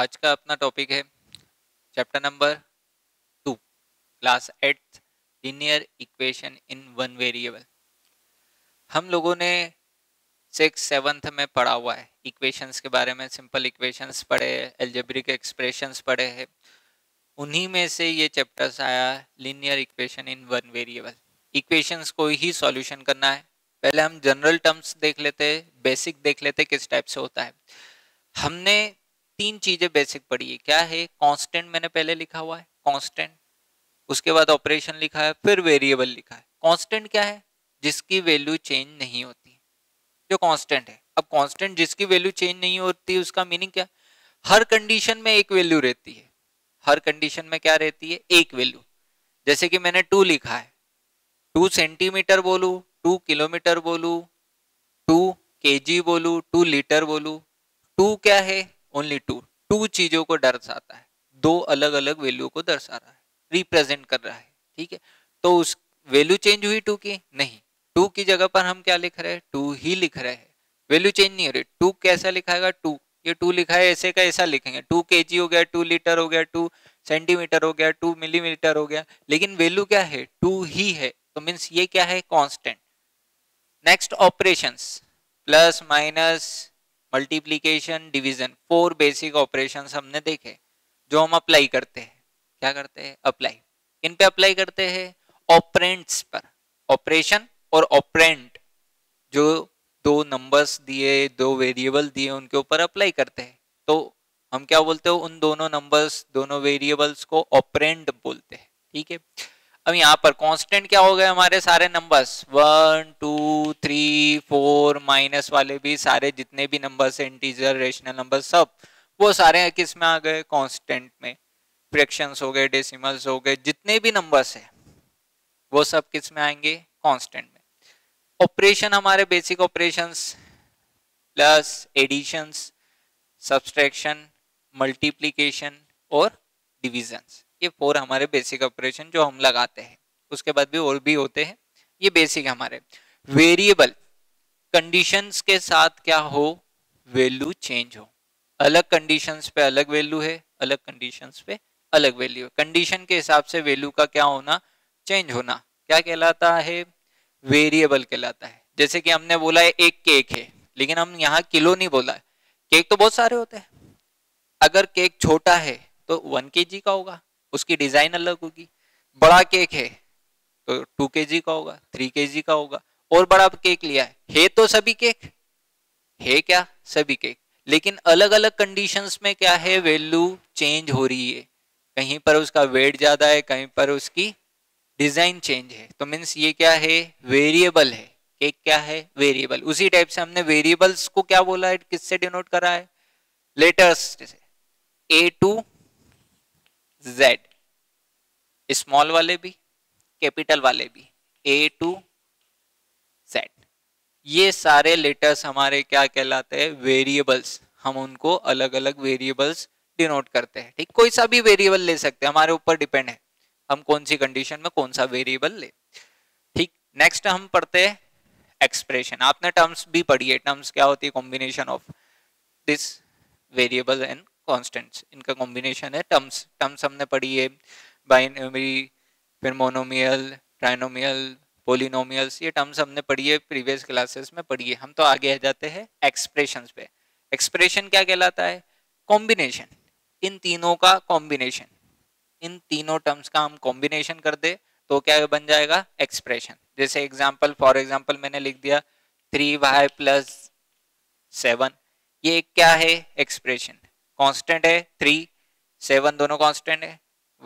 आज का अपना टॉपिक है chapter number two class eight linear equation in one variable हम लोगों ने सिक्स सेवन्थ में पढ़ा हुआ है। इक्वेशंस के बारे में सिंपल इक्वेशंस पढ़े एल्जेब्रिक एक्सप्रेशंस पढ़े हैं। उन्हीं में से ये चैप्टर्स आया linear equation in one variable equations को ही सॉल्यूशन करना है। पहले हम जनरल टर्म्स देख लेते हैं बेसिक देख लेते किस टाइप से होता है। हमने तीन चीज़ें बेसिक पढ़ी है। क्या है? कांस्टेंट मैंने पहले लिखा हुआ है। कांस्टेंट उसके बाद ऑपरेशन लिखा है, फिर वेरिएबल लिखा है। कांस्टेंट क्या है? जिसकी वैल्यू चेंज नहीं होती। जो कांस्टेंट है। अब कांस्टेंट जिसकी वैल्यू चेंज नहीं होती, उसका मीनिंग क्या? हर कंडीशन में एक वैल्यू रहती है। हर कंडीशन में क्या रहती है? एक वैल्यू जैसे कि मैंने टू लिखा है। टू सेंटीमीटर बोलू टू किलोमीटर बोलू टू केजी बोलू टू लीटर बोलू। टू क्या है? ओनली टू टू चीज़ों को दर्शाता है। दो अलग अलग वैल्यू को दर्शा रहा है। रिप्रेजेंट कर रहा है। ठीक है? तो उस वैल्यू चेंज हुई टू की? नहीं। टू की जगह पर हम क्या लिख रहे हैं? टू ही लिख रहे हैं। वैल्यू चेंज नहीं हो रही। टू कैसा लिखाएगा? टू ये टू लिखा है ऐसे का ऐसा लिखेंगे। टू के हो गया टू लीटर हो गया टू सेंटीमीटर हो गया टू मिलीमीटर हो गया। लेकिन वैल्यू क्या है? टू ही है। तो मीन्स ये क्या है? Constant next operation plus minus multiplication division four basic operation हमने देखे, जो हम अप्लाई करते हैं। क्या करते हैं? अप्लाई किन पे अप्लाई करते हैं? ऑपरेंट्स पर। ऑपरेशन और ऑपरेंट जो दो नंबर्स दिए, दो वेरिएबल दिए, उनके ऊपर अप्लाई करते हैं। तो हम क्या बोलते हो? उन दोनों नंबर्स दोनों वेरिएबल्स को ऑपरेंट बोलते हैं। ठीक है? अब यहाँ पर कांस्टेंट क्या हो गए हमारे सारे numbers one two three four minus वाले भी सारे जितने भी नंबर्स हैं इंटीजर रेशनल नंबर सब, वो सारे किसमें आ गए? कांस्टेंट में। फ्रैक्शंस हो गए डेसिमल्स हो गए, जितने भी नंबर्स है, वो सब किसमें आएँगे? कांस्टेंट में। ऑपरेशन हमारे basic operations plus additions subtraction multiplication और डिविजन्स ये फोर हमारे बेसिक ऑपरेशन जो हम लगाते हैं, उसके बाद भी और भी होते हैं, ये बेसिक हमारे। वेरिएबल कंडीशंस के साथ क्या हो? वैल्यू चेंज हो। अलग कंडीशंस पे अलग वैल्यू है, अलग कंडीशंस पे अलग वैल्यू है। कंडीशन के हिसाब से वैल्यू का क्या होना? चेंज होना। क्या कहलाता है? वेरिएबल कहलाता है। जैसे कि हमने बोला है, एक केक है, लेकिन हम यहाँ किलो नहीं बोला है। केक तो बहुत सारे होते हैं। अगर केक छोटा है तो वन के का होगा। उसकी डिज़ाइन अलग होगी। बड़ा केक है तो टू के का होगा, थ्री के का होगा, और बड़ा केक लिया है। है तो सभी केक, है क्या सभी केक? लेकिन अलग अलग कंडीशंस में क्या है वैल्यू चेंज हो रही है। कहीं पर उसका वेट ज़्यादा है, कहीं पर उसकी डिज़ाइन चेंज है। तो मीन्स ये क्या है वेरिएबल है। केक क्या है वेरिएबल उसी टाइप से हमने वेरिएबल्स को क्या बोला है, किससे डिनोट करा है? Letters A to Z small वाले भी कैपिटल वाले भी ए टू जेड ये सारे लेटर्स हमारे क्या कहलाते हैं? वेरिएबल्स हम उनको अलग अलग वेरिएबल्स डिनोट करते हैं, ठीक? कोई सा भी वेरिएबल ले सकते हैं, हमारे ऊपर डिपेंड है। हम कौन सी कंडीशन में कौन सा वेरिएबल ले, ठीक? नेक्स्ट हम पढ़ते हैं एक्सप्रेशन आपने टर्म्स भी पढ़ी है टर्म्स क्या होती है? Combination of this variable and constants इनका कॉम्बिनेशन है टर्म्स टर्म्स हमने पढ़ी है बाइनरी फिर मोनोमियल ट्राइनोमियल पोलिनोमियल्स ये टर्म्स हमने पढ़ी है प्रीवियस क्लासेस में पढ़ी है। हम तो आगे आ जाते हैं एक्सप्रेशन पे। एक्सप्रेशन क्या कहलाता है? कॉम्बिनेशन इन तीनों का कॉम्बिनेशन इन तीनों टर्म्स का हम कॉम्बिनेशन कर दे तो क्या बन जाएगा? एक्सप्रेशन जैसे एग्ज़ाम्पल फॉर एग्ज़ाम्पल मैंने लिख दिया थ्री वाई प्लस सेवन ये क्या है? एक्सप्रेशन कांस्टेंट है थ्री सेवन दोनों कांस्टेंट है।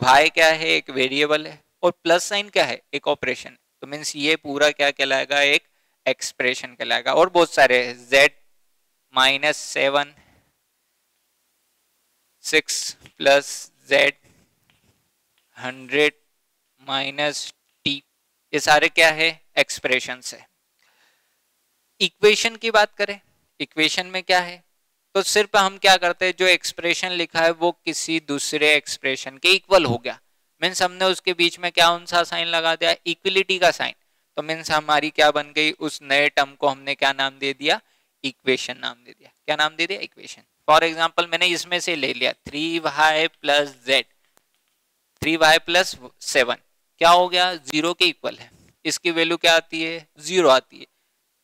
वाई क्या है? एक वेरिएबल है। और प्लस साइन क्या है? एक ऑपरेशन तो मीन्स ये पूरा क्या कहलाएगा? एक एक्सप्रेशन कहलाएगा। और बहुत सारे z minus seven six plus z hundred minus t ये सारे क्या है? एक्सप्रेशन है। इक्वेशन की बात करें। इक्वेशन में क्या है? तो सिर्फ़ हम क्या करते हैं, जो एक्सप्रेशन लिखा है, वो किसी दूसरे एक्सप्रेशन के इक्वल हो गया। मीन्स हमने उसके बीच में क्या, उनसा साइन लगा दिया इक्विलिटी का साइन तो मीन्स हमारी क्या बन गई, उस नए टर्म को हमने क्या नाम दे दिया? इक्वेशन नाम दे दिया। क्या नाम दे दिया? इक्वेशन फॉर एग्ज़ाम्पल मैंने इसमें से ले लिया three y plus z three y plus seven क्या हो गया? ज़ीरो के इक्वल है। इसकी वैल्यू क्या आती है? ज़ीरो आती है।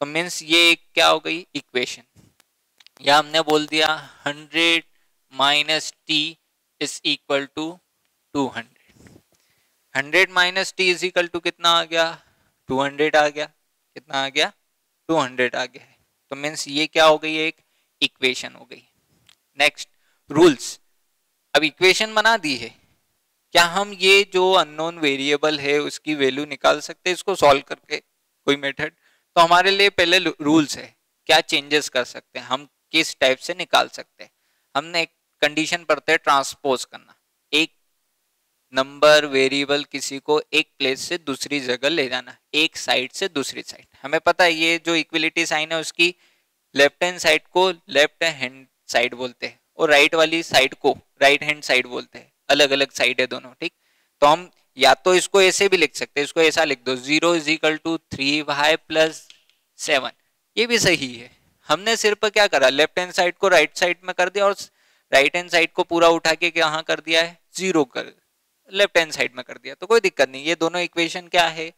तो मीन्स ये क्या हो गई? इक्वेशन या हमने बोल दिया hundred minus t is equal to two hundred. Hundred minus t is equal to कितना आ गया? टू हंड्रेड आ गया। कितना आ गया? टू हंड्रेड आ गया तो मीन्स ये क्या हो गई? एक इक्वेशन हो गई। नेक्स्ट रूल्स अब इक्वेशन बना दी है। क्या हम ये जो अननोन वेरिएबल है, उसकी वैल्यू निकाल सकते हैं? इसको सॉल्व करके कोई मेथड तो हमारे लिए पहले रूल्स है। क्या चेंजेस कर सकते हैं? हम किस टाइप से निकाल सकते हैं। हमने एक कंडीशन पढ़ते हैं ट्रांसपोज करना। एक नंबर वेरिएबल किसी को एक प्लेस से दूसरी जगह ले जाना, एक साइड से दूसरी साइड हमें पता है ये जो इक्विलिटी साइन है उसकी लेफ़्ट हैंड साइड को लेफ़्ट हैंड साइड बोलते हैं और राइट वाली साइड को राइट हैंड साइड बोलते हैं। अलग अलग साइड है दोनों, ठीक? तो हम या तो इसको ऐसे भी लिख सकते हैं, इसको ऐसा लिख दो। Zero is equal to three y plus seven ये भी सही है। हमने सिर्फ़ क्या करा लेफ़्ट हैंड साइड को राइट साइड में कर दिया और राइट हैंड साइड को पूरा उठा के कहा कर दिया है? ज़ीरो कर लेफ़्ट हैंड साइड में कर दिया। तो कोई दिक्कत नहीं, ये दोनों इक्वेशन क्या है?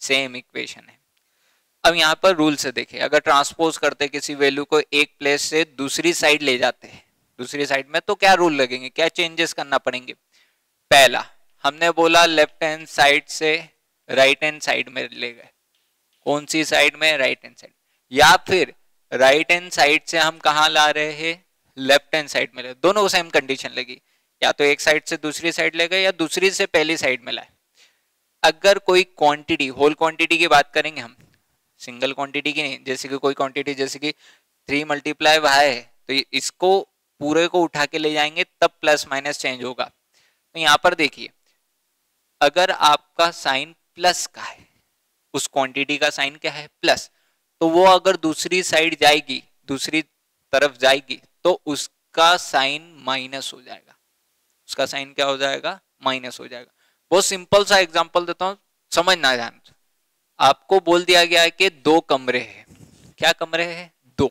सेम इक्वेशन है। अब यहाँ पर रूल से देखे। अगर ट्रांसपोज करते किसी वैल्यू को एक प्लेस से दूसरी साइड ले जाते हैं, दूसरी साइड में तो क्या रूल लगेंगे? क्या चेंजेस करना पड़ेंगे? पहला, हमने बोला लेफ़्ट हैंड साइड से राइट हैंड साइड में ले गए। कौन सी साइड में? राइट हैंड साइड या फिर राइट हैंड साइड से हम कहा ला रहे हैं? लेफ़्ट हैंड साइड में ले। दोनों को सेम कंडीशन लगी। या तो एक साइड से दूसरी साइड ले गए या दूसरी से पहली साइड में लाए। अगर कोई क्वांटिटी होल क्वांटिटी की बात करेंगे हम सिंगल क्वांटिटी की नहीं, जैसे कि कोई क्वांटिटी जैसे कि थ्री मल्टीप्लाई वाई है तो इसको पूरे को उठा के ले जाएँगे, तब प्लस माइनस चेंज होगा। तो यहाँ पर देखिए, अगर आपका साइन प्लस का है, उस क्वांटिटी का साइन क्या है? प्लस तो वो अगर दूसरी साइड जाएगी, दूसरी तरफ़ जाएगी तो उसका साइन माइनस हो जाएगा। उसका साइन क्या हो जाएगा? माइनस हो जाएगा। बहुत सिंपल सा एग्जांपल देता हूँ समझना ध्यान आपको बोल दिया गया है कि दो कमरे हैं। क्या कमरे हैं? दो।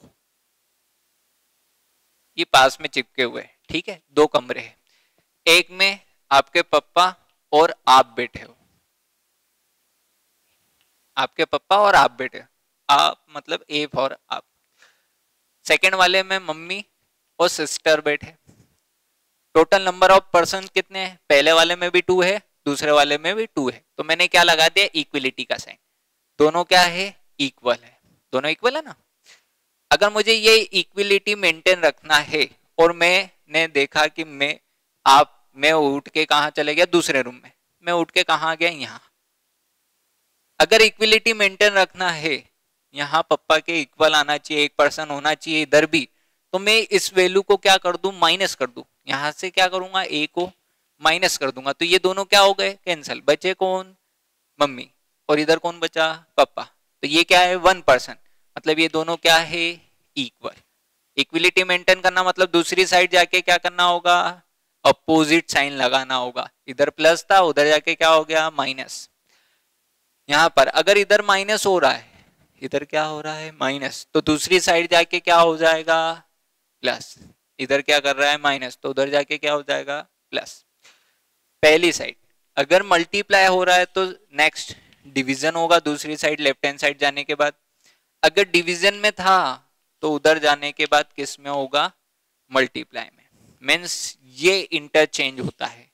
ये पास में चिपके हुए हैं, ठीक है? दो कमरे हैं। एक में आपके पप्पा और आप बैठे हो। आपके पप्पा और आप बैठे आप मतलब ए फॉर आप। सेकंड वाले में मम्मी और सिस्टर बैठे। टोटल नंबर ऑफ़ पर्सन कितने हैं? पहले वाले में भी टू है, दूसरे वाले में भी टू है। तो मैंने क्या लगा दिया? इक्विलिटी का साइन दोनों क्या है? इक्वल है। दोनों इक्वल है ना? अगर मुझे ये इक्विलिटी मेंटेन रखना है और मैंने देखा कि मैं, आप, मैं उठ के कहा चले गया? दूसरे रूम में। मैं उठ के कहा गया? यहाँ। अगर इक्विलिटी मेंटेन रखना है यहाँ पप्पा के इक्वल आना चाहिए, एक पर्सन होना चाहिए, इधर भी तो मैं इस वैल्यू को क्या कर दू? माइनस कर दू। यहाँ से क्या करूँगा? ए को माइनस कर दूँगा। तो ये दोनों क्या हो गए? कैंसल बचे कौन? मम्मी। और इधर कौन बचा? पप्पा। तो ये क्या है? वन परसेंट मतलब ये दोनों क्या है? इक्वल इक्विलिटी मेंटेन करना मतलब दूसरी साइड जाके क्या करना होगा? अपोजिट साइन लगाना होगा। इधर प्लस था, उधर जाके क्या हो गया? माइनस यहाँ पर अगर इधर माइनस हो रहा है इधर क्या हो रहा है? माइनस। तो दूसरी साइड जाके क्या हो जाएगा? प्लस। इधर क्या कर रहा है? माइनस। तो उधर जाके क्या हो जाएगा? प्लस। पहली साइड। अगर मल्टीप्लाई हो रहा है तो नेक्स्ट डिवीज़न होगा दूसरी साइड, लेफ़्ट हैंड साइड जाने के बाद। अगर डिवीज़न में था तो उधर जाने के बाद किसमें होगा? मल्टीप्लाई में। मीन्स ये इंटरचेंज होता है।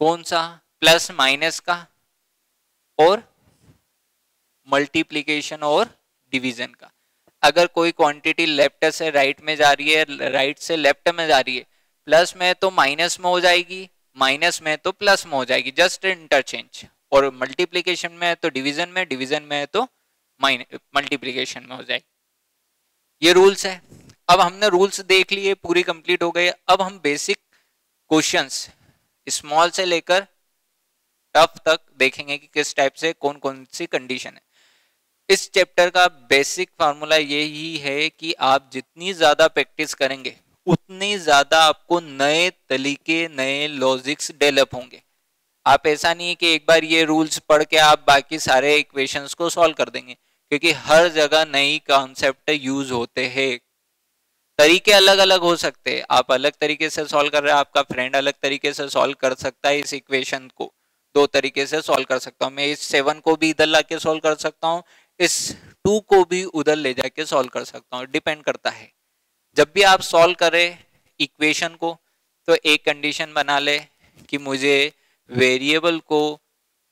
कौन सा? प्लस माइनस का। और मल्टीप्लीकेशन और डिवीज़न का। अगर कोई क्वांटिटी लेफ़्ट से राइट में जा रही है राइट से लेफ़्ट में जा रही है प्लस में तो माइनस में हो जाएगी माइनस में तो प्लस में हो जाएगी जस्ट इंटरचेंज और मल्टीप्लीकेशन में तो डिवीज़न में डिवीज़न में तो मल्टीप्लीकेशन में हो जाएगी। ये रूल्स है। अब हमने रूल्स देख लिए, पूरी कंप्लीट हो गए अब हम बेसिक क्वेश्चंस स्मॉल से लेकर टफ तक देखेंगे कि किस टाइप से कौन कौन सी कंडीशन है। इस चैप्टर का बेसिक फार्मूला यही है कि आप जितनी ज़्यादा प्रैक्टिस करेंगे, उतनी ज़्यादा आपको नए तरीके, नए लॉजिक्स डेवलप होंगे। आप ऐसा नहीं है कि एक बार ये रूल्स पढ़ के आप बाकी सारे इक्वेशंस को सॉल्व कर देंगे, क्योंकि हर जगह नई कॉन्सेप्ट यूज़ होते हैं। तरीके अलग अलग हो सकते हैं। आप अलग तरीके से सॉल्व कर रहे हैं, आपका फ्रेंड अलग तरीके से सॉल्व कर सकता है इस इक्वेशन को। दो तरीके से सॉल्व कर सकता हूँ। मैं इस सेवन को भी इधर ला सॉल्व कर सकता हूँ। इस टू को भी उधर ले जाके सॉल्व कर सकता हूँ डिपेंड करता है। जब भी आप सॉल्व करें इक्वेशन को तो एक कंडीशन बना ले कि मुझे वेरिएबल को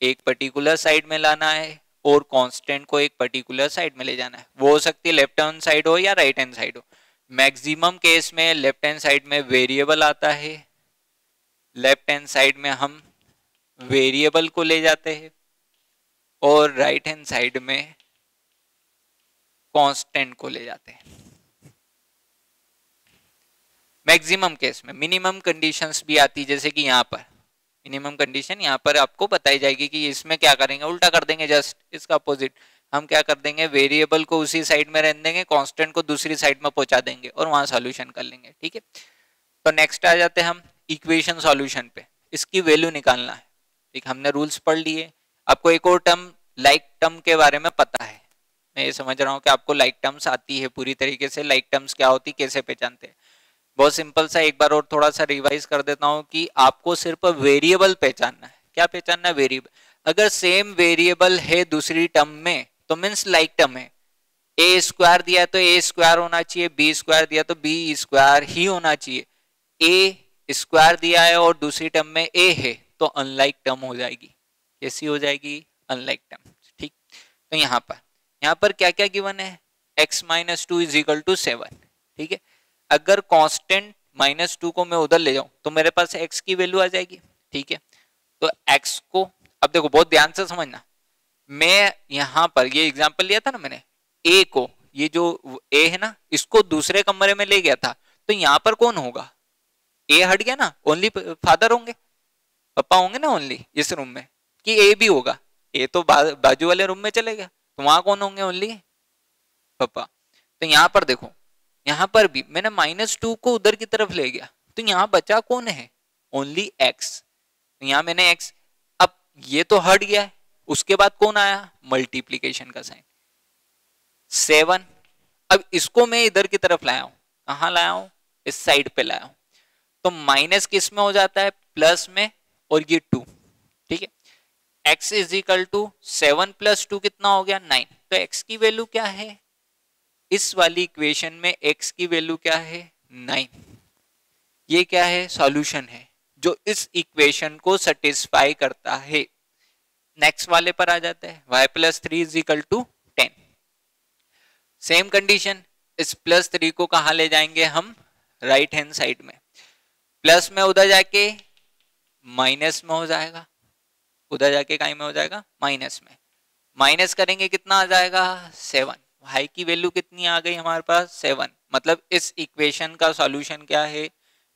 एक पर्टिकुलर साइड में लाना है और कांस्टेंट को एक पर्टिकुलर साइड में ले जाना है। वो हो सकती है लेफ़्ट हैंड साइड हो या राइट हैंड साइड हो। मैक्सिमम केस में लेफ़्ट हैंड साइड में वेरिएबल आता है। लेफ़्ट हैंड साइड में हम वेरिएबल को ले जाते हैं और राइट हैंड साइड में कांस्टेंट को ले जाते हैं। मैक्सिमम केस में मिनिमम कंडीशंस भी आती, जैसे कि यहाँ पर। मिनिमम कंडीशन यहाँ पर आपको बताई जाएगी कि इसमें क्या करेंगे, उल्टा कर देंगे जस्ट इसका अपोजिट हम क्या कर देंगे वेरिएबल को उसी साइड में रहने देंगे कांस्टेंट को दूसरी साइड में पहुँचा देंगे और वहाँ सॉल्यूशन कर लेंगे, ठीक है? तो नेक्स्ट आ जाते हैं हम इक्वेशन सॉल्यूशन पे। इसकी वैल्यू निकालना है। ठीक, हमने रूल्स पढ़ लिए। आपको एक और टर्म लाइक टर्म के बारे में पता है। मैं ये समझ रहा हूँ कि आपको लाइक टर्म्स आती है पूरी तरीके से लाइक टर्म्स क्या होती, कैसे पहचानते बहुत सिंपल सा एक बार और थोड़ा सा रिवाइज कर देता हूँ कि आपको सिर्फ़ वेरिएबल पहचानना है। क्या पहचानना है वेरिएबल अगर सेम वेरिएबल है दूसरी टर्म में तो मीन्स लाइक टर्म है। ए स्क्वायर दिया तो ए स्क्वायर होना चाहिए बी स्क्वायर दिया तो बी स्क्वायर ही होना चाहिए। ए स्क्वायर दिया है और दूसरी टर्म में ए है तो अनलाइक टर्म हो जाएगी। कैसी हो जाएगी? अनलाइक टर्म ठीक? तो यहाँ पर। यहाँ पर क्या क्या गिवन है? X minus two is equal to seven ठीक है? अगर कांस्टेंट माइनस टू को मैं उधर ले जाऊँ तो मेरे पास x की वैल्यू आ जाएगी। ठीक है? तो x को, अब देखो, बहुत ध्यान से समझना। मैं यहाँ पर, ये एग्जांपल लिया था ना मैंने, a को, ये जो a है ना, इसको दूसरे कमरे में ले गया था तो यहाँ पर कौन होगा? A हट गया ना? ओनली फादर होंगे? पापा होंगे ना ओनली इस रूम में? कि ए भी होगा? ए तो बाजू वाले रूम में चले गया। तो वहाँ कौन होंगे ओनली पापा। तो यहाँ पर देखो, यहाँ पर भी मैंने माइनस टू को उधर की तरफ़ ले गया। तो यहाँ बचा कौन है? ओनली एक्स तो यहाँ मैंने एक्स अब ये तो हट गया है। उसके बाद कौन आया? मल्टीप्लीकेशन का साइन सेवन अब इसको मैं इधर की तरफ़ लाया हूँ। कहा लाया हूँ? इस साइड पे लाया हूँ। तो माइनस किसमें हो जाता है? प्लस में, और ये टू ठीक है? X is equal to seven plus two कितना हो गया? नाइन तो x की वैल्यू क्या है? इस वाली इक्वेशन में x की वैल्यू क्या है? नाइन ये क्या है? सॉल्यूशन है, जो इस इक्वेशन को सेटिस्फाई करता है। नेक्स्ट वाले पर आ जाते हैं। y plus three is equal to ten same condition इस प्लस थ्री को कहा ले जाएँगे हम? राइट हैंड साइड में। प्लस में उधर जाके माइनस में हो जाएगा। उधर जाके कहीं में हो जाएगा माइनस में। माइनस करेंगे कितना आ जाएगा? सेवन वाई की वैल्यू कितनी आ गई हमारे पास? सेवन मतलब इस इक्वेशन का सॉल्यूशन क्या है?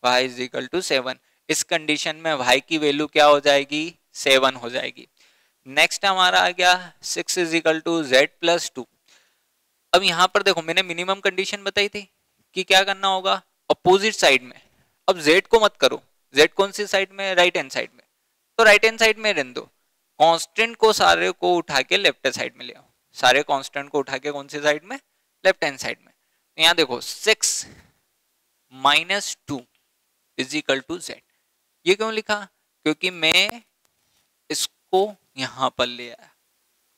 Y is equal to seven इस कंडीशन में वाई की वैल्यू क्या हो जाएगी? सेवन हो जाएगी। नेक्स्ट हमारा आ गया six is equal to z plus two अब यहाँ पर देखो, मैंने मिनिमम कंडीशन बताई थी कि क्या करना होगा? अपोजिट साइड में। अब जेड को मत करो। जेड कौन सी साइड में? राइट हैंड साइड में। तो राइट हैंड साइड में रहने दो। कांस्टेंट को सारे को उठा के लेफ़्ट साइड में ले आओ। सारे कांस्टेंट को उठा के कौन सी साइड में? लेफ़्ट हैंड साइड में। तो यहाँ देखो six minus two is equal to z ये क्यों लिखा? क्योंकि मैं इसको यहाँ पर ले आया।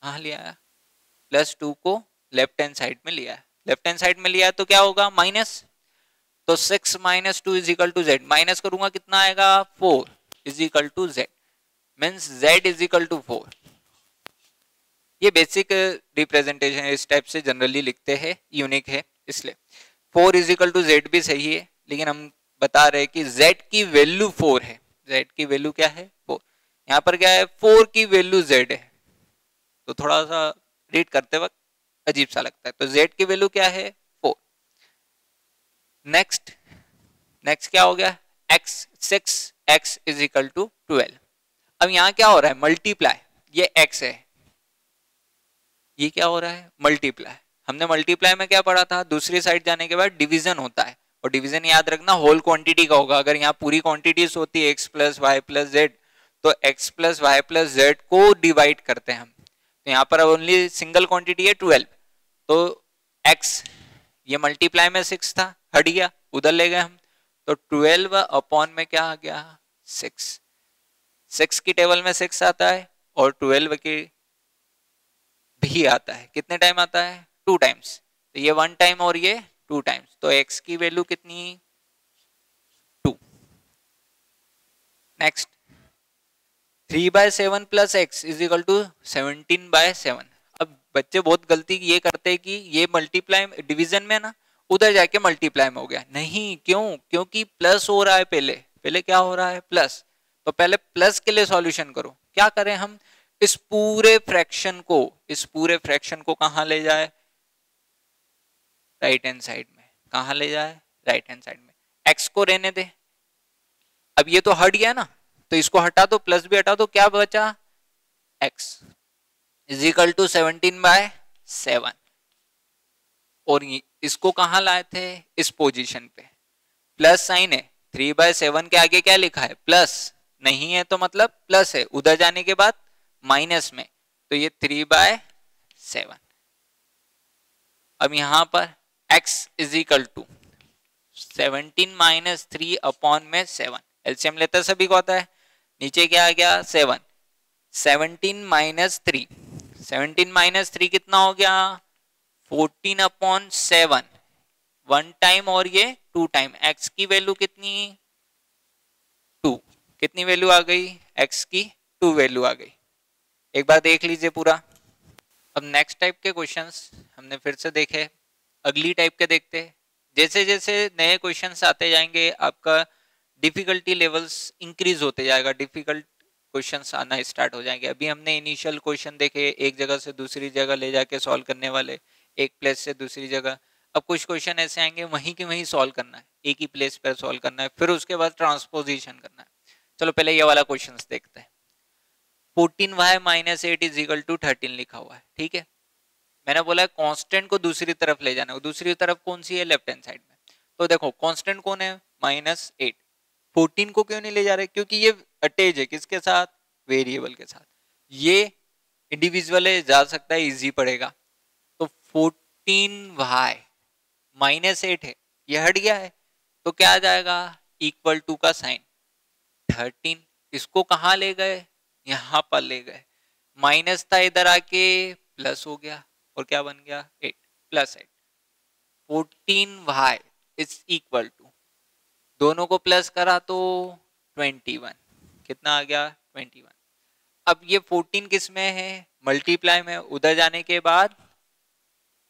कहा ले आया? प्लस टू को लेफ़्ट हैंड साइड में लिया लेफ़्ट हैंड साइड में लिया तो क्या होगा? माइनस तो six minus two is equal to z minus करूँगा कितना आएगा? Four is equal to z means z is equal to four ये बेसिक रिप्रेजेंटेशन इस टाइप से जनरली लिखते हैं यूनिक है, इसलिए। Four is equal to z भी सही है, लेकिन हम बता रहे हैं कि जेड की वैल्यू फोर है। जेड की वैल्यू क्या है? फोर यहाँ पर क्या है? फोर की वैल्यू जेड है। तो थोड़ा सा रीड करते वक्त अजीब सा लगता है। तो जेड की वैल्यू क्या है? फोर नेक्स्ट नेक्स्ट क्या हो गया? X six x is equal to twelve अब यहाँ क्या हो रहा है? मल्टीप्लाई ये एक्स है। ये क्या हो रहा है? मल्टीप्लाई हमने मल्टीप्लाई में क्या पढ़ा था? दूसरी साइड जाने के बाद डिवीज़न होता है। और डिवीज़न याद रखना होल क्वांटिटी का होगा। अगर यहाँ पूरी क्वांटिटीज होती है x plus y plus z तो x plus y plus z को डिवाइड करते हैं हम। तो यहाँ पर ओनली सिंगल क्वांटिटी है ट्वेल्व तो एक्स ये मल्टीप्लाई में सिक्स था। हट गया। उधर ले गए हम। तो ट्वेल्व अपॉन में क्या आ गया? सिक्स सिक्स की टेबल में सिक्स आता है और ट्वेल्व की भी आता है। कितने टाइम आता है? टू टाइम्स तो ये वन टाइम और ये टू टाइम्स तो एक्स की वैल्यू कितनी? Two next three by seven plus x is equal to seventeen by seven अब बच्चे बहुत गलती ये करते हैं कि ये मल्टीप्लाई डिवीज़न में ना, उधर जाके मल्टीप्लाई में हो गया। नहीं, क्यों? क्योंकि प्लस हो रहा है पहले। पहले क्या हो रहा है? प्लस तो पहले प्लस के लिए सॉल्यूशन करो। क्या करें हम? इस पूरे फ्रैक्शन को, इस पूरे फ्रैक्शन को कहा ले जाए? राइट हैंड साइड में। कहा ले जाए? राइट हैंड साइड में। एक्स को रहने दे। अब ये तो हट गया ना तो इसको हटा दो, प्लस भी हटा दो, क्या बचा? X. Is equal to seventeen by seven. और इसको कहा लाए थे? इस पोजीशन पे। प्लस साइन है। थ्री बाय सेवन के आगे क्या लिखा है? प्लस। नहीं है तो मतलब प्लस है। उधर जाने के बाद माइनस में। तो ये थ्री बाय सेवन अब यहाँ पर x is equal to seventeen minus three upon में सेवन एलसीएम लेते सभी को आता है। नीचे क्या आ गया? Seven seventeen minus three seventeen minus three कितना हो गया? Fourteen upon seven one time और ये टू टाइम एक्स की वैल्यू कितनी? कितनी वैल्यू आ गई? एक्स की टू वैल्यू आ गई। एक बार देख लीजिए पूरा। अब नेक्स्ट टाइप के क्वेश्चंस हमने फिर से देखे। अगली टाइप के देखते। जैसे जैसे नए क्वेश्चंस आते जाएँगे, आपका डिफिकल्टी लेवल्स इंक्रीज होते जाएगा। डिफ़िकल्ट क्वेश्चंस आना स्टार्ट हो जाएँगे। अभी हमने इनिशियल क्वेश्चन देखे, एक जगह से दूसरी जगह ले जाके सॉल्व करने वाले। एक प्लेस से दूसरी जगह। अब कुछ क्वेश्चन ऐसे आएँगे, वहीं के वहीं सॉल्व करना है। एक ही प्लेस पर सॉल्व करना है। फिर उसके बाद ट्रांसपोजिशन करना है। चलो पहले ये वाला क्वेश्चन देखते हैं। Fourteen y minus eight is equal to thirteen लिखा हुआ है, ठीक है? मैंने बोला है कांस्टेंट को दूसरी तरफ़ ले जाना है। दूसरी तरफ़ कौन सी है? लेफ़्ट हैंड साइड में। तो देखो कांस्टेंट कौन है? माइनस एट फोर्टीन को क्यों नहीं ले जा रहे? क्योंकि ये अटैच है किसके साथ? वेरिएबल के साथ। ये इंडिविजुअल है, जा सकता है इजी पड़ेगा। तो फोर्टीन वाई माइनस एट है। ये हट गया है। तो क्या आ जाएगा? इक्वल टू का साइन थर्टीन इसको कहा ले गए? यहाँ पर ले गए। माइनस था इधर आके, प्लस हो गया। और क्या बन गया? Eight, plus eight. Fourteen y is equal to. दोनों को प्लस करा तो ट्वेंटी वन। कितना आ गया? Twenty one. अब ये फोर्टीन किसमें है? मल्टीप्लाई में। उधर जाने के बाद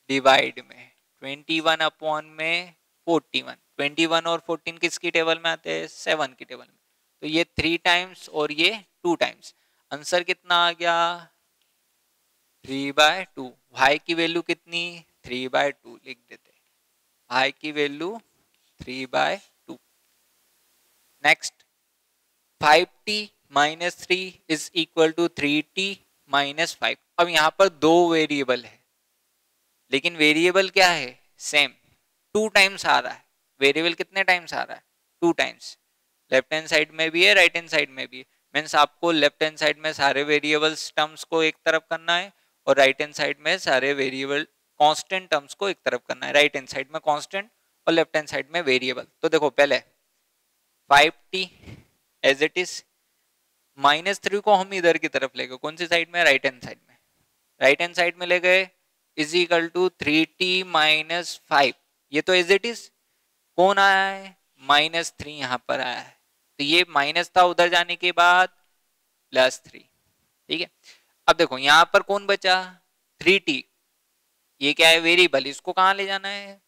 डिवाइड में। ट्वेंटी वन अपॉन में फोर्टी वन। ट्वेंटी वन और फोर्टीन किसकी टेबल में आते हैं? सेवन की टेबल में। तो ये थ्री टाइम्स और ये टू टाइम्स आंसर कितना आ गया? थ्री बाय टू भाई की वैल्यू कितनी? थ्री बाय टू लिख देते भाई की value three by two next five t minus three is equal to three t minus five अब यहाँ पर दो वेरिएबल है। लेकिन वेरिएबल क्या है? सेम टू टाइम्स आ रहा है। वेरिएबल कितने टाइम्स आ रहा है? Two times left hand side में भी है, राइट हैंड साइड में भी है। मीन्स आपको लेफ़्ट हैंड साइड में सारे वेरिएबल्स टर्म्स को एक तरफ़ करना है और राइट हैंड साइड में सारे वेरिएबल, कांस्टेंट टर्म्स को एक तरफ़ करना है। राइट हैंड साइड में कांस्टेंट और लेफ़्ट हैंड साइड में वेरिएबल। तो देखो, पहले five t as it is, minus three को हम इधर की तरफ़ ले गए। कौन सी साइड में? राइट हैंड साइड में। राइट हैंड साइड में ले गए, is equal to three t minus five. ये तो एज इट इज़, कौन आया है? माइनस थ्री यहाँ पर आया है। तो ये माइनस था उधर जाने के बाद प्लस थ्री ठीक है? अब देखो, यहाँ पर कौन बचा? थ्री टी ये क्या है वेरिएबल इसको कहा ले जाना है?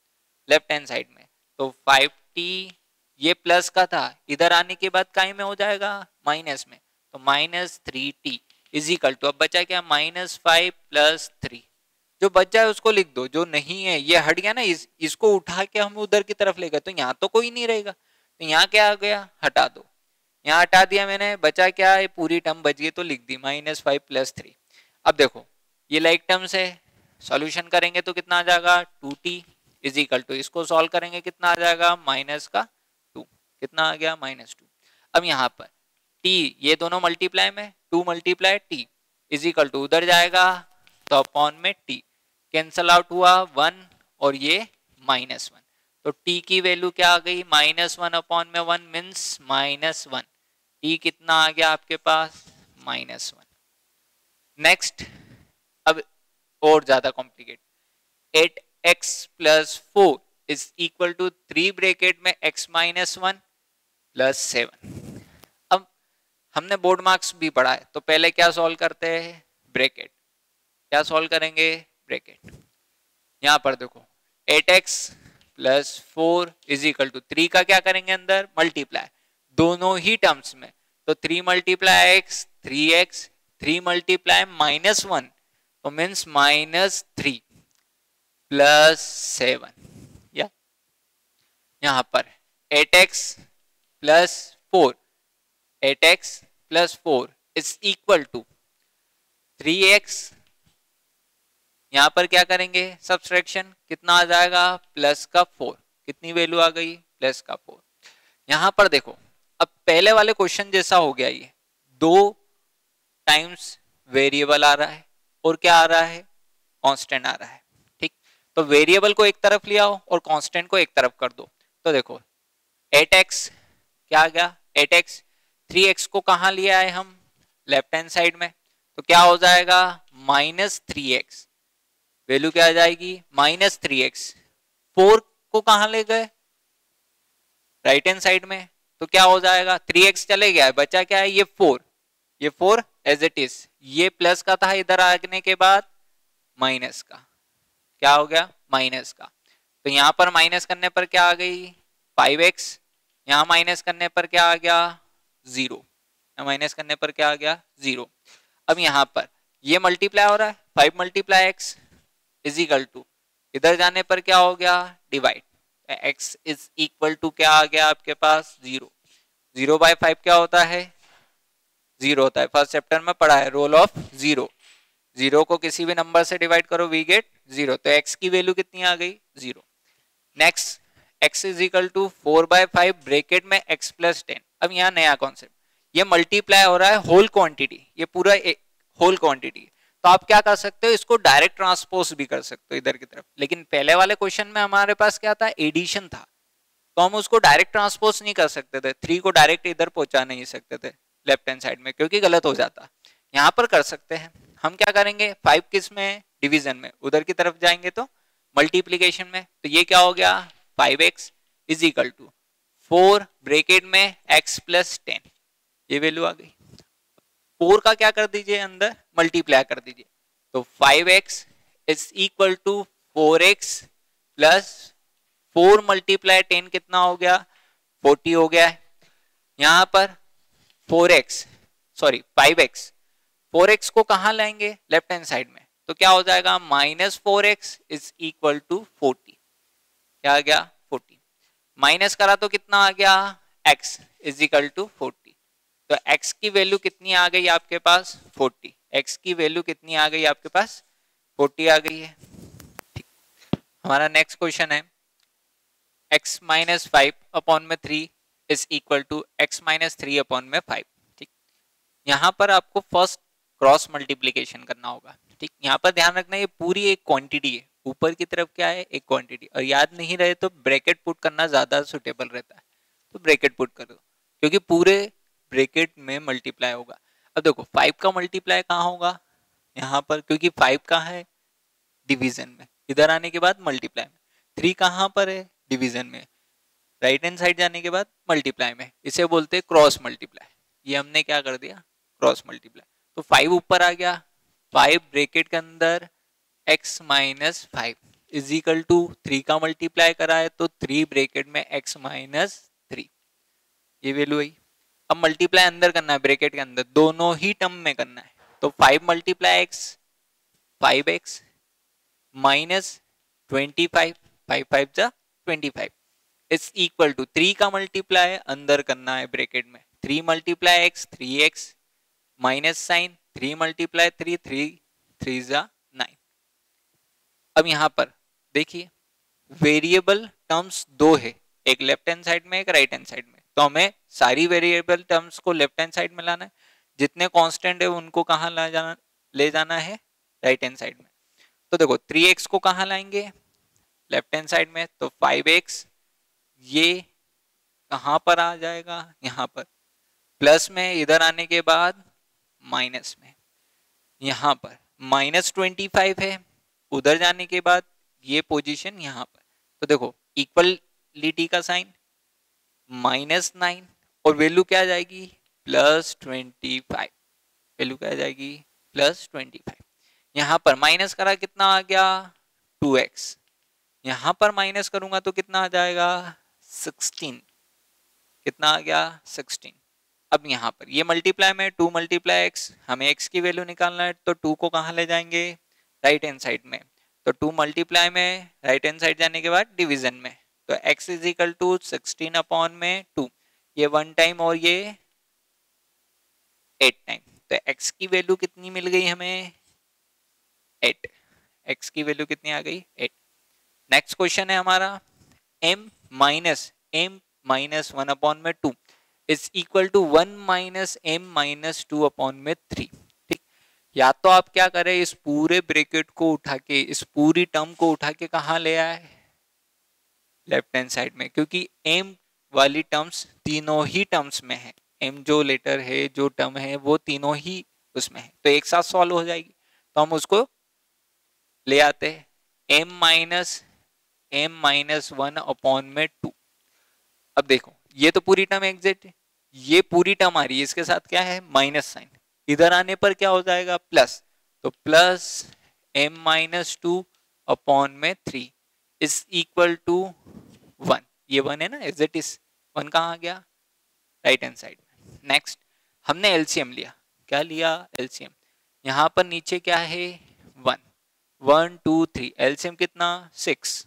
लेफ़्ट हैंड साइड में। तो फाइव टी ये प्लस का था, इधर आने के बाद कहीं में हो जाएगा? माइनस में। तो minus three t is equal to अब बचा क्या? माइनस फाइव प्लस थ्री जो बच जाए उसको लिख दो, जो नहीं है, ये हट गया ना, इस, इसको उठा के हम उधर की तरफ़ ले गए तो यहाँ तो कोई नहीं रहेगा। तो यहाँ क्या आ गया? हटा दो। यहाँ हटा दिया मैंने, बचा क्या? है पूरी टर्म बच गई तो लिख दी माइनस फाइव प्लस थ्री अब देखो, ये लाइक टर्म्स है सॉल्यूशन करेंगे तो कितना आ जाएगा? Two t is equal to इसको सॉल्व करेंगे कितना आ जाएगा? माइनस का टू कितना आ गया? माइनस टू अब यहाँ पर टी ये दोनों मल्टीप्लाई में two multiply t is equal to उधर जाएगा तो अपॉन में टी कैंसल आउट हुआ वन और ये माइनस वन तो टी की वैल्यू क्या आ गई? माइनस वन अपॉन में one means minus one t कितना आ गया आपके पास? माइनस वन नेक्स्ट अब और ज़्यादा complicate eight x plus four is equal to three bracket में x minus one plus seven अब हमने बोर्ड मार्क्स भी पढ़ा है तो पहले क्या सॉल्व करते हैं? ब्रेकेट क्या सॉल्व करेंगे? ब्रेकेट यहाँ पर देखो eight x plus four is equal to three का क्या करेंगे अंदर? मल्टीप्लाई दोनों ही टर्म्स में. तो three multiply x three x three multiply minus one तो means minus three plus seven या? यहाँ पर. Eight x plus four eight x plus four is equal to three x यहाँ पर क्या करेंगे? सब्सट्रैक्शन कितना आ जाएगा? प्लस का फोर कितनी वैल्यू आ गई? प्लस का फोर यहाँ पर देखो, अब पहले वाले क्वेश्चन जैसा हो गया ये। दो टाइम्स वेरिएबल आ रहा है और क्या आ रहा है? कांस्टेंट आ रहा है। ठीक? तो वेरिएबल को एक तरफ़ ले आओ और कांस्टेंट को एक तरफ़ कर दो। तो देखो एट एक्स क्या आ गया? एट एक्स थ्री एक्स को कहा लिया है हम? लेफ़्ट हैंड साइड में। तो क्या हो जाएगा? माइनस थ्री एक्स वैल्यू क्या आ जाएगी? Minus three x. फोर को कहा ले गए? राइट हैंड साइड में। तो क्या हो जाएगा? थ्री एक्स चले गया है। बचा क्या है? ये फोर। ये फोर एज इट इज़ ये प्लस का था इधर आने के बाद माइनस का। क्या हो गया? माइनस का। तो यहाँ पर माइनस करने पर क्या आ गई? Five x. यहाँ माइनस करने पर क्या आ गया? ज़ीरो। माइनस करने पर क्या आ गया? ज़ीरो। अब यहाँ पर। ये मल्टीप्लाई हो रहा है। Five multiply x is equal to इधर जाने पर क्या हो गया? Divide x is equal to क्या आ गया आपके पास? ज़ीरो ज़ीरो बाय फाइव क्या होता है? ज़ीरो होता है। फ़र्स्ट चैप्टर में पढ़ा है रोल ऑफ़ ज़ीरो ज़ीरो को किसी भी नंबर से डिवाइड करो वी गेट ज़ीरो तो x की वैल्यू कितनी आ गई? Zero next x is equal to four by five bracket में x प्लस टेन अब यहाँ नया कॉन्सेप्ट ये मल्टीप्लाई हो रहा है होल क्वांटिटी ये पूरा होल क्वांटिटी तो आप क्या कर सकते हो, इसको डायरेक्ट ट्रांसपोज भी कर सकते हो इधर की तरफ़। लेकिन पहले वाले क्वेश्चन में हमारे पास क्या था? एडिशन था। तो हम उसको डायरेक्ट ट्रांसपोज नहीं कर सकते थे। थ्री को डायरेक्ट इधर पहुँचा नहीं सकते थे लेफ़्ट हैंड साइड में, क्योंकि गलत हो जाता। यहाँ पर कर सकते हैं। हम क्या करेंगे? फाइव किसमें? डिविजन में। उधर की तरफ़ जाएँगे तो मल्टीप्लीकेशन में। तो ये क्या हो गया? Five x is equal to four bracket में एक्स प्लस टेन ये वैल्यू आ गई। फोर का क्या कर दीजिए अंदर? मल्टीप्लाई कर दीजिए। तो five x is equal to four x plus four multiply ten कितना हो गया? फोर्टी हो गया है। यहाँ पर four x, sorry, five x. Four x को कहा लाएँगे? लेफ़्ट हैंड साइड में। तो क्या हो जाएगा? Minus four x is equal to forty. क्या आ गया? फोर्टी। माइनस करा तो कितना आ गया? X is equal to forty. तो x की वैल्यू कितनी आ गई आपके पास? 40 x की वैल्यू कितनी आ गई आपके पास? 40 आ गई है। ठीक। हमारा नेक्स्ट क्वेश्चन है। x माइनस फाइव अपॉन में three is equal to x minus three upon में फाइव ठीक। यहाँ पर आपको फ़र्स्ट क्रॉस मल्टीप्लीकेशन करना होगा। ठीक। यहाँ पर ध्यान रखना ये पूरी एक क्वांटिटी है। ऊपर की तरफ़ क्या है? एक क्वांटिटी और याद नहीं रहे तो ब्रैकेट पुट करना ज़्यादा सुटेबल रहता है। तो ब्रैकेट पुट कर। दो क्योंकि पूरे ब्रेकेट में मल्टीप्लाई होगा। अब देखो फाइव का मल्टीप्लाई कहाँ होगा? यहाँ पर, क्योंकि फाइव का है? डिवीज़न में। इधर आने के बाद मल्टीप्लाई में। थ्री कहाँ पर है? डिवीज़न में। राइट हैंड साइड जाने के बाद मल्टीप्लाई में। इसे बोलते हैं क्रॉस मल्टीप्लाई ये हमने क्या कर दिया? क्रॉस मल्टीप्लाई तो फाइव ऊपर आ गया। फाइव ब्रेकेट के अंदर x minus five is equal to three का मल्टीप्लाई करा है तो थ्री ब्रेकेट में एक्स माइनस थ्री ये वैल्यू आई। अब मल्टीप्लाई अंदर करना है ब्रेकेट के अंदर, दोनों ही टर्म में करना है। तो five multiply x five x minus twenty five five five जा twenty five it's equal to three का मल्टीप्लाई अंदर करना है ब्रेकेट में। Three multiply x three x minus sign three multiply three three three जा नाइन अब यहाँ पर देखिए वेरिएबल टर्म्स दो है, एक लेफ़्ट हैंड साइड में, एक राइट हैंड साइड में। तो हमें सारी वेरिएबल टर्म्स को लेफ़्ट हैंड साइड में लाना है। जितने कांस्टेंट है, उनको कहाँ ला जाना, ले जाना है? राइट हैंड साइड में। तो देखो थ्री एक्स को कहाँ लाएँगे? लेफ़्ट हैंड साइड में। तो फाइव एक्स ये कहाँ पर आ जाएगा? यहाँ पर। प्लस में, इधर आने के बाद माइनस में। यहाँ पर। माइनस ट्वेंटी फाइव है। उधर जाने के बाद ये पोजीशन यहाँ पर। तो देखो इक्वलिटी का साइन माइनस नाइन और वैल्यू क्या आ जाएगी? Plus twenty five. वैल्यू क्या आ जाएगी? Plus twenty five. यहाँ पर माइनस करा कितना आ गया? Two x. यहाँ पर माइनस करूँगा तो कितना आ जाएगा? सिक्सटीन। कितना आ गया? सिक्सटीन। अब यहाँ पर ये मल्टीप्लाई में टू मल्टीप्लाई एक्स हमें एक्स की वैल्यू निकालना है तो टू को कहाँ ले जाएँगे? राइट हैंड साइड में। तो टू मल्टीप्लाई में राइट हैंड साइड जाने के बाद डिवीज़न में। तो x is equal to sixteen upon में टू ये वन टाइम और ये एट टाइम तो एक्स की वैल्यू कितनी मिल गई हमें? एट एक्स की वैल्यू कितनी आ गई? एट नेक्स्ट क्वेश्चन है हमारा। m minus m minus one upon में two is equal to one minus m minus two upon में थ्री ठीक? या तो आप क्या करें? इस पूरे ब्रेकेट को उठा के, इस पूरी टर्म को उठा के कहा ले आए? लेफ़्ट हैंड साइड में, क्योंकि एम वाली टर्म्स तीनों ही टर्म्स में है। एम जो लेटर है, जो टर्म है, वो तीनों ही उसमें है। तो एक साथ सॉल्व हो जाएगी। तो हम उसको ले आते हैं। M minus m minus one upon में टू अब देखो, ये तो पूरी टर्म एग्जिट है। ये पूरी टर्म आ रही है। इसके साथ क्या है? माइनस साइन इधर आने पर क्या हो जाएगा? प्लस तो plus m minus two upon में three is equal to one. ये वन है ना? इट इज़ वन कहाँ आ गया? राइट हैंड साइड में. नेक्स्ट हमने एलसीएम लिया. क्या लिया? एलसीएम यहाँ पर नीचे क्या है? One. One two three LCM कितना? सिक्स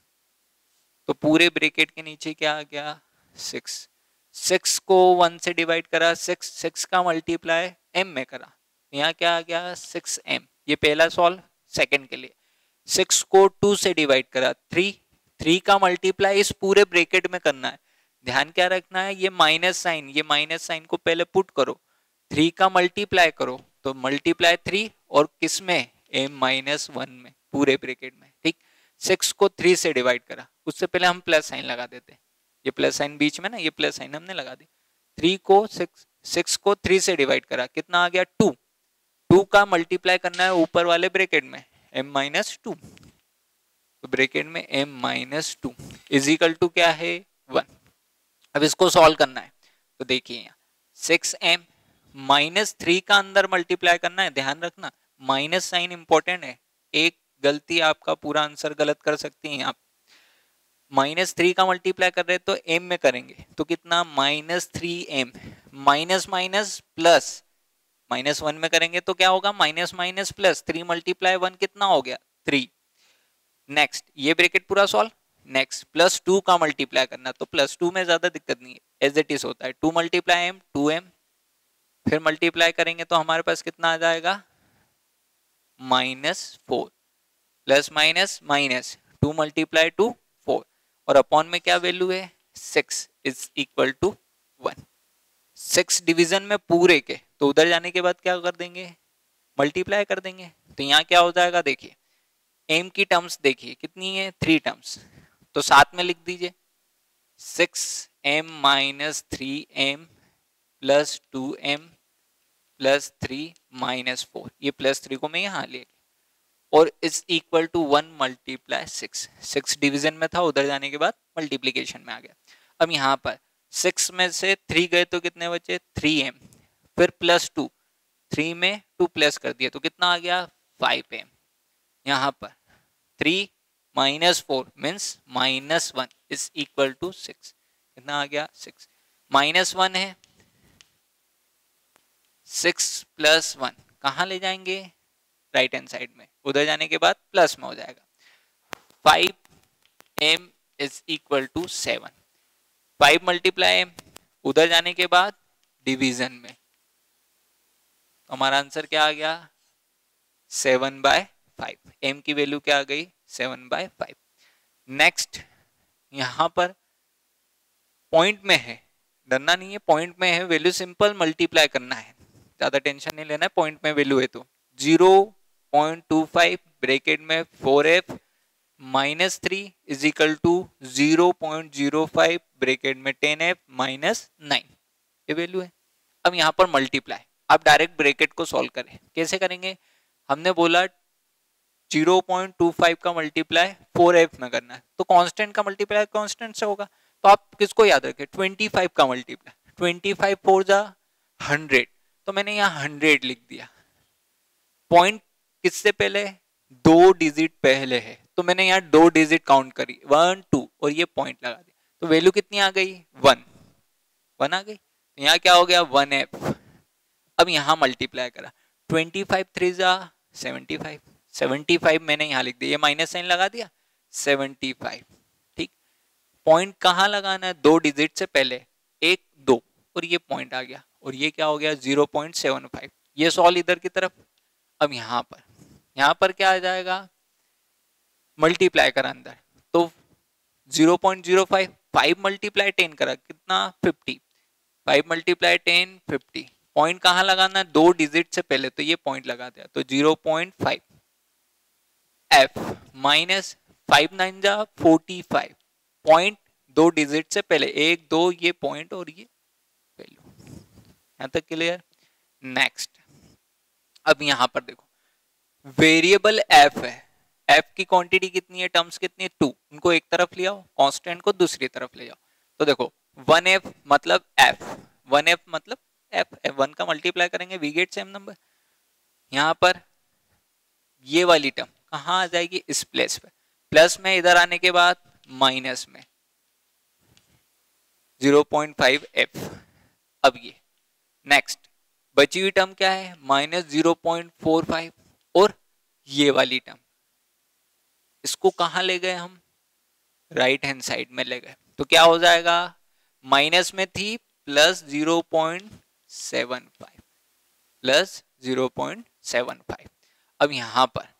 तो पूरे ब्रेकेट के नीचे क्या आ गया? सिक्स सिक्स को वन से डिवाइड करा. सिक्स सिक्स का मल्टीप्लाई एम में करा. यहाँ क्या आ गया? सिक्स एम ये पहला सॉल्व सेकंड के लिए. सिक्स को टू से डिवाइड करा. थ्री थ्री का मल्टीप्लाई इस पूरे ब्रेकेट में करना है। ध्यान क्या रखना है? ये माइनस साइन ये माइनस साइन को पहले पुट करो। थ्री का मल्टीप्लाई करो। तो मल्टीप्लाई थ्री और किसमें? एम माइनस वन में, पूरे ब्रेकेट में, ठीक? सिक्स को थ्री से डिवाइड करा। उससे पहले हम प्लस साइन लगा देते ये प्लस साइन बीच में ना, ये प्लस साइन हमने लगा दी। थ्री को सिक्स सिक्स को थ्री से डिवाइड करा। कितना आ गया? टू टू का मल्टीप्लाई करना है ऊपर वाले ब्रेकेट में एम माइनस टू तो ब्रेकेट में m minus two is equal to क्या है? वन अब इसको सॉल्व करना है। तो देखिए यहाँ सिक्स एम माइनस थ्री का अंदर मल्टीप्लाई करना है। ध्यान रखना माइनस साइन इंपॉर्टेंट है। एक गलती आपका पूरा आंसर गलत कर सकती है आप। माइनस थ्री का मल्टीप्लाई कर रहे तो एम में करेंगे। तो कितना? Minus three m minus minus plus minus one में करेंगे तो क्या होगा? Minus minus plus three multiply one कितना हो गया? थ्री नेक्स्ट ये ब्रेकेट पूरा सॉल्व नेक्स्ट प्लस टू का मल्टीप्लाई करना तो प्लस टू में ज़्यादा दिक्कत नहीं है। एज इट इज़ होता है। Two multiply m two m फिर मल्टीप्लाई करेंगे तो हमारे पास कितना आ जाएगा? Minus four plus minus minus two multiply two four और अपॉन में क्या वैल्यू है? Six is equal to one six division में पूरे के। तो उधर जाने के बाद क्या कर देंगे? मल्टीप्लाई कर देंगे। तो यहाँ क्या हो जाएगा? देखिए। एम की टर्म्स देखिए, कितनी है? थ्री टर्म्स तो साथ में लिख दीजिए। Six m minus three m plus two m plus three minus four ये प्लस थ्री को मैं यहाँ ले और is equal to one multiply six six division में था, उधर जाने के बाद मल्टीप्लीकेशन में आ गया। अब यहाँ पर सिक्स में से थ्री गए तो कितने बचे? थ्री एम फिर प्लस टू थ्री में टू प्लस कर दिया तो कितना आ गया? फाइव एम यहाँ पर। Three minus four means minus one is equal to six कितना आ गया? सिक्स माइनस वन है। सिक्स प्लस वन कहाँ ले जाएँगे? राइट हैंड साइड में। उधर जाने के बाद प्लस में हो जाएगा। Five m is equal to seven five multiply m उधर जाने के बाद डिवीज़न में। तो हमारा आंसर क्या आ गया? सेवन बाय फाइव एम की वैल्यू क्या आ गई? सेवन बाय फाइव नेक्स्ट यहाँ पर पॉइंट में है. डरना नहीं है पॉइंट में है. वैल्यू सिंपल मल्टीप्लाई करना है. ज़्यादा टेंशन नहीं लेना है पॉइंट में वैल्यू है तो. Zero point two five bracket में four f minus three is equal to zero point zero five bracket में टेन एफ़ माइनस नाइन ये वैल्यू है. अब यहाँ पर मल्टीप्लाई आप डायरेक्ट ब्रेकेट को सॉल्व करें. कैसे करेंगे? हमने बोला 0.25 का मल्टीप्लाई 4f में करना है। तो कांस्टेंट का मल्टीप्लाई कांस्टेंट से होगा। तो आप किसको याद रखें? 25 का मल्टीप्लाई 25 फोर जा 100 तो मैंने यहाँ 100 लिख दिया। पॉइंट किससे पहले दो डिजिट पहले है। तो मैंने यहाँ दो डिजिट काउंट करी। वन टू और ये पॉइंट लगा दिया। तो वैल्यू कितनी आ गई? वन वन आ गई? तो यहाँ क्या हो गया? वन एफ़ अब यहाँ मल्टीप्लाई करा। ट्वेंटी फाइव थ्री जा सेवेंटी फाइव सेवेंटी फाइव मैंने यहाँ लिख दिया। ये माइनस साइन लगा दिया। Seventy five. ठीक? पॉइंट कहाँ लगाना है? दो डिजिट से पहले। एक, दो। और ये पॉइंट आ गया। और ये क्या हो गया? ज़ीरो पॉइंट सेवन फाइव ये सॉल्व इधर की तरफ़। अब यहाँ पर। यहाँ पर क्या आ जाएगा? मल्टीप्लाई करा अंदर। तो zero point zero five five multiply ten करा। कितना? Fifty five multiply ten fifty point कहाँ लगाना है? दो डिजिट से पहले। तो ये पॉइंट लगा दिया। तो zero point five f minus five nine जा फोर्टी फाइव पॉइंट दो डिजिट से पहले, एक, दो, ये पॉइंट और ये वैल्यू यहाँ तक क्लियर नेक्स्ट अब यहाँ पर देखो. वेरिएबल एफ़ है. एफ़ की क्वांटिटी कितनी है? टर्म्स कितनी है? टू उनको एक तरफ़ ले आओ कांस्टेंट को दूसरी तरफ़ ले जाओ तो देखो वन एफ़ मतलब एफ़ वन एफ़ मतलब एफ़ वन का मल्टीप्लाई करेंगे वी गेट सेम नंबर यहाँ पर ये वाली टर्म कहा आ जाएगी? इस प्लेस पे। प्लस में इधर आने के बाद माइनस में। 0.5 एफ़ अब ये। नेक्स्ट बची हुई टर्म क्या है? माइनस ज़ीरो और ये वाली टर्म इसको कहा ले गए हम? राइट हैंड साइड में ले गए। तो क्या हो जाएगा? माइनस में थी plus zero point seven five plus zero point seven five अब यहाँ पर।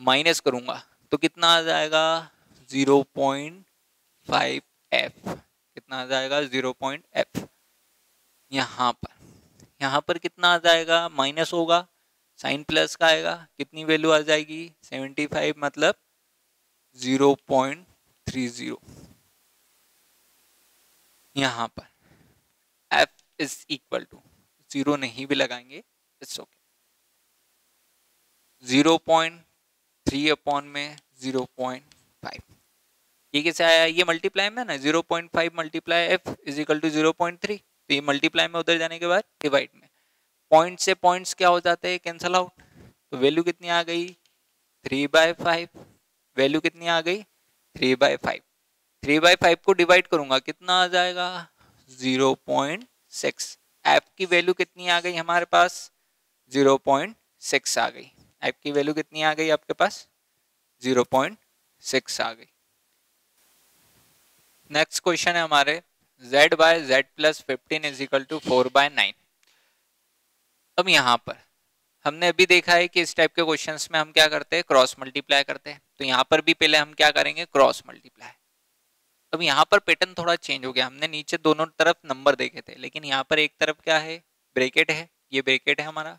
माइनस करूँगा तो कितना आ जाएगा? Zero point five f. कितना आ जाएगा? Zero point f. यहाँ पर यहाँ पर कितना आ जाएगा? माइनस होगा, साइन प्लस का आएगा, कितनी वैल्यू आ जाएगी? 75 मतलब ज़ीरो पॉइंट थ्री ज़ीरो। यहाँ पर, f is equal to, zero नहीं भी लगाएँगे, it's okay. Zero point three upon में ज़ीरो पॉइंट फाइव ये कैसे आया? ये मल्टीप्लाई में ना zero point five multiply f is equal to zero point three तो ये मल्टीप्लाई में उधर जाने के बाद डिवाइड में। पॉइंट से पॉइंट्स क्या हो जाते हैं? कैंसल आउट तो वैल्यू कितनी आ गई? थ्री बाय फाइव वैल्यू कितनी आ गई? Three by five three by five को डिवाइड करूँगा, कितना आ जाएगा? ज़ीरो पॉइंट सिक्स एफ़ की वैल्यू कितनी आ गई हमारे पास? ज़ीरो पॉइंट सिक्स आ गई। एफ़ की वैल्यू कितनी आ गई आपके पास? ज़ीरो पॉइंट सिक्स आ गई। नेक्स्ट क्वेश्चन है हमारे। Z by Z plus fifteen is equal to four by nine अब यहाँ पर, हमने अभी देखा है कि इस टाइप के क्वेश्चंस में हम क्या करते हैं? क्रॉस मल्टीप्लाई करते हैं। तो यहाँ पर भी पहले हम क्या करेंगे? क्रॉस मल्टीप्लाई अब यहाँ पर पैटर्न थोड़ा चेंज हो गया। हमने नीचे दोनों तरफ़ नंबर देखे थे। लेकिन यहाँ पर एक तरफ़ क्या है? ब्रेकेट है। ये ब्रेकेट है हमारा।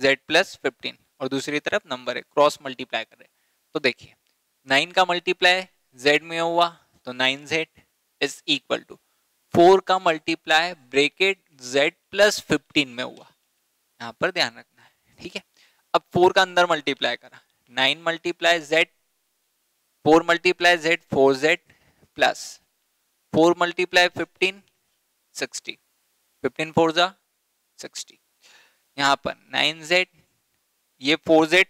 Z प्लस फिफ्टीन और दूसरी तरफ़ नंबर है क्रॉस मल्टीप्लाई कर रहे तो देखिए नाइन का मल्टीप्लाई z में हुआ तो nine Z is equal to four का multiply bracket z plus fifteen में हुआ। यहाँ पर ध्यान रखना है, ठीक है? अब फोर का अंदर मल्टीप्लाई करा। Nine multiply Z four multiply Z four Z plus four multiply fifteen sixty fifteen four जा सिक्सटी यहाँ पर नाइन जेड ये four Z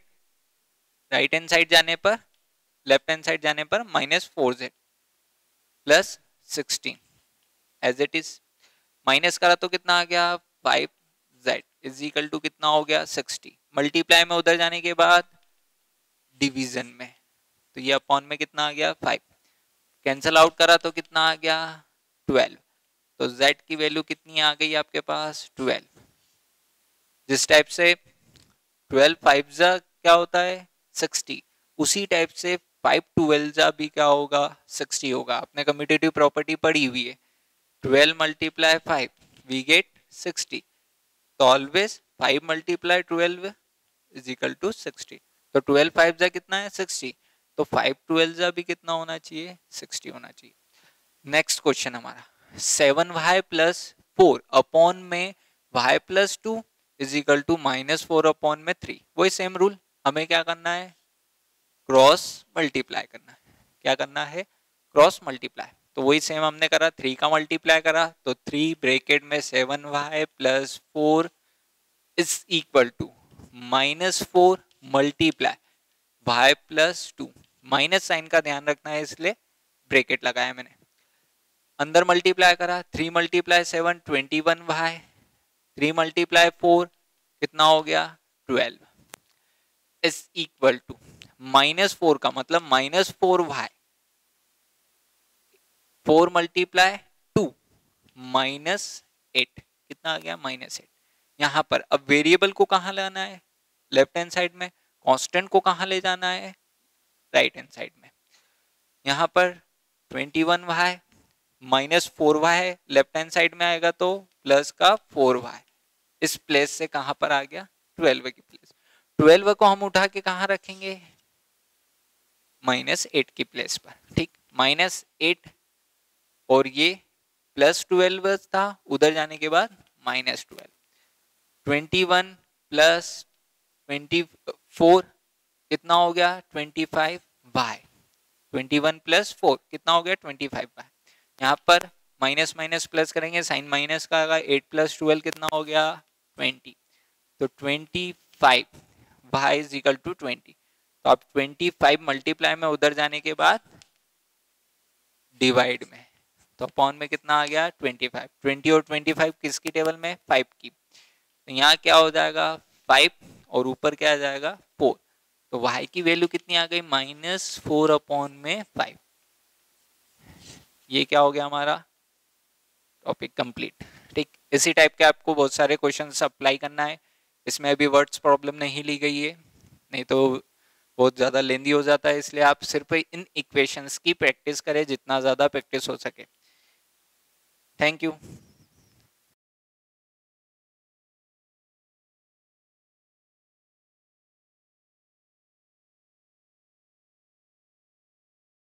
right hand side जाने पर, लेफ़्ट हैंड साइड जाने पर minus four Z plus sixteen. As it is minus करा तो कितना आ गया? Five Z is equal to कितना हो गया? सिक्सटी। मल्टीप्लाई में उधर जाने के बाद डिवीज़न में तो ये अपॉन में कितना आ गया? फाइव। कैंसल आउट करा तो कितना आ गया? ट्वेल्व। तो z की वैल्यू कितनी आ गई आपके पास? ट्वेल्व। जिस टाइप से ट्वेल्व फाइव जा क्या होता है? सिक्सटी। उसी टाइप से फाइव ट्वेल्व जा भी क्या होगा? सिक्सटी होगा। आपने कम्यूटेटिव प्रॉपर्टी पढ़ी हुई है। Twelve multiply five we get sixty तो always five multiply twelve is equal to sixty तो ट्वेल्व फाइव जा कितना है? सिक्सटी तो फाइव ट्वेल्व जा भी कितना होना चाहिए? सिक्सटी होना चाहिए। नेक्स्ट क्वेश्चन हमारा। Seven Y plus four upon में Y plus two is equal to minus four upon में थ्री वही सेम रूल हमें क्या करना है? क्रॉस मल्टीप्लाई करना है. क्या करना है? क्रॉस मल्टीप्लाई तो वही सेम हमने करा. थ्री का मल्टीप्लाई करा. तो थ्री ब्रेकेट में seven Y plus four is equal to minus four multiply Y plus two minus sign का ध्यान रखना है इसलिए ब्रेकेट लगाया मैंने. अंदर मल्टीप्लाई करा. Three multiply seven twenty one Y three multiply four कितना हो गया? Twelve is equal to minus four का मतलब minus four Y four multiply two minus eight कितना आ गया? माइनस एट यहाँ पर अब वेरिएबल को कहा लाना है? लेफ़्ट हैंड साइड में. कांस्टेंट को कहा ले जाना है? राइट हैंड साइड में. यहाँ पर twenty one Y minus four Y left hand side में आएगा तो प्लस का फोर वाई इस प्लेस से कहाँ पर आ गया? ट्वेल्व की प्लेस ट्वेल्व को हम उठा के कहा रखेंगे? माइनस एट की प्लेस पर, ठीक? माइनस एट और ये प्लस ट्वेल्व था, उधर जाने के बाद minus twelve twenty one plus twenty four कितना हो गया? Twenty five by twenty one plus four कितना हो गया? ट्वेंटी फाइव बाय यहाँ पर माइनस माइनस प्लस करेंगे, साइन माइनस का आएगा, एट प्लस ट्वेल्व कितना हो गया? ट्वेंटी। तो twenty five Y is equal to twenty. तो अब ट्वेंटी फाइव मल्टीप्लाई में उधर जाने के बाद डिवाइड में। तो अपॉन में कितना आ गया? Twenty five. ट्वेंटी और ट्वेंटी फाइव किसकी टेबल में? फाइव की। तो यहाँ क्या हो जाएगा? फाइव और ऊपर क्या आ जाएगा? फोर तो वाई की वैल्यू कितनी आ गई? माइनस फोर अपॉन में फाइव ये क्या हो गया हमारा? टॉपिक कंप्लीट ठीक, इसी टाइप के आपको बहुत सारे क्वेश्चन अप्लाई करना है। इसमें अभी वर्ड्स प्रॉब्लम नहीं ली गई है, नहीं तो बहुत ज़्यादा लेंदी हो जाता है, इसलिए आप सिर्फ़ इन इक्वेशंस की प्रैक्टिस करें, जितना ज़्यादा प्रैक्टिस हो सके। Thank you